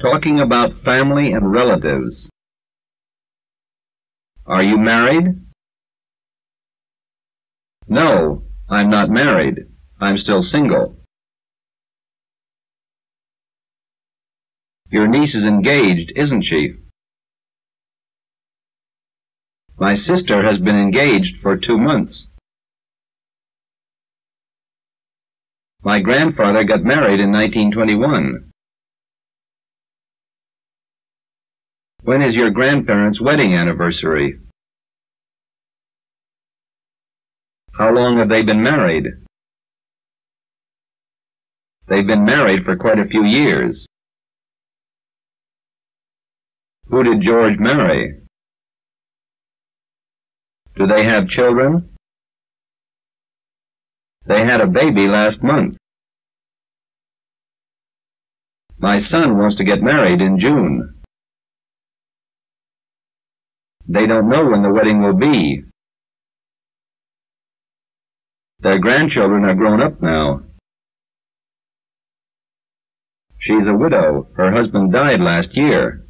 Talking about family and relatives. Are you married? No, I'm not married. I'm still single. Your niece is engaged, isn't she? My sister has been engaged for two months. My grandfather got married in 1921. When is your grandparents' wedding anniversary? How long have they been married? They've been married for quite a few years. Who did George marry? Do they have children? They had a baby last month. My son wants to get married in June. They don't know when the wedding will be. Their grandchildren are grown up now. She's a widow. Her husband died last year.